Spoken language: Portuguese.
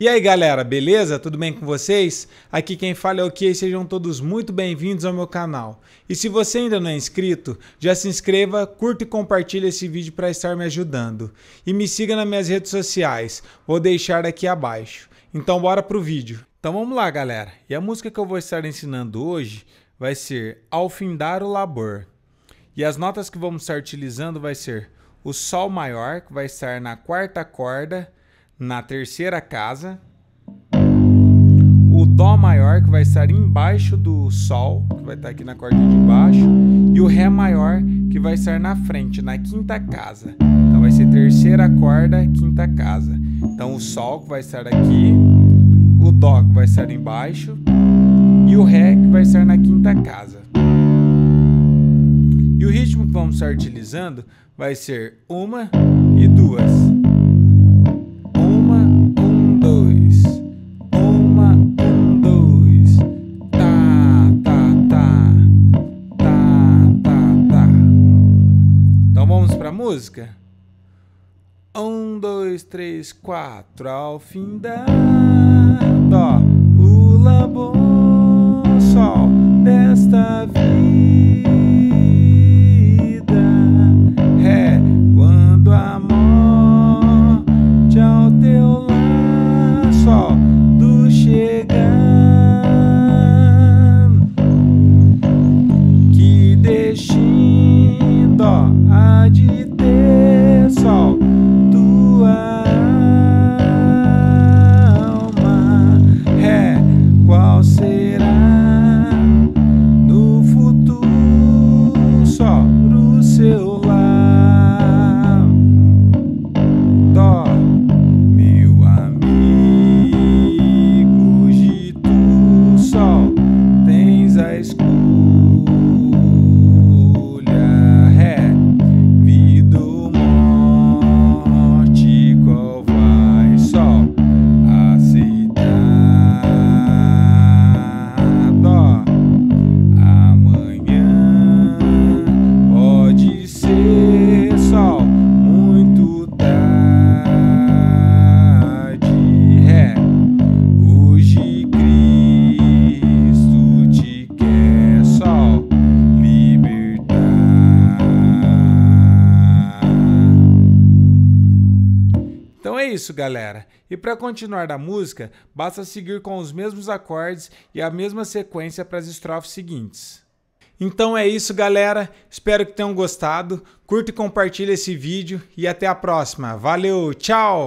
E aí galera, beleza? Tudo bem com vocês? Aqui quem fala é o que sejam todos muito bem-vindos ao meu canal. E se você ainda não é inscrito, já se inscreva, curta e compartilhe esse vídeo para estar me ajudando. E me siga nas minhas redes sociais, vou deixar aqui abaixo. Então bora pro vídeo. Então vamos lá galera, e a música que eu vou estar ensinando hoje vai ser Ao Findar o Labor. E as notas que vamos estar utilizando vai ser o Sol maior, que vai estar na quarta corda, na terceira casa. O Dó maior, que vai estar embaixo do Sol, que vai estar aqui na corda de baixo. E o Ré maior, que vai estar na frente, na quinta casa. Então vai ser terceira corda, quinta casa. Então o Sol, que vai estar aqui. O Dó, que vai estar embaixo. E o Ré, que vai estar na quinta casa. E o ritmo que vamos estar utilizando vai ser uma e duas. Música. Um, dois, três, quatro, ao fim da dó, o labor, sol desta vida. Ré, quando a morte ao teu lar, sol do chegar. Que destino, dó, de ter sol. Há de isso, galera. E para continuar da música, basta seguir com os mesmos acordes e a mesma sequência para as estrofes seguintes. Então é isso, galera. Espero que tenham gostado. Curta e compartilhe esse vídeo e até a próxima. Valeu, tchau!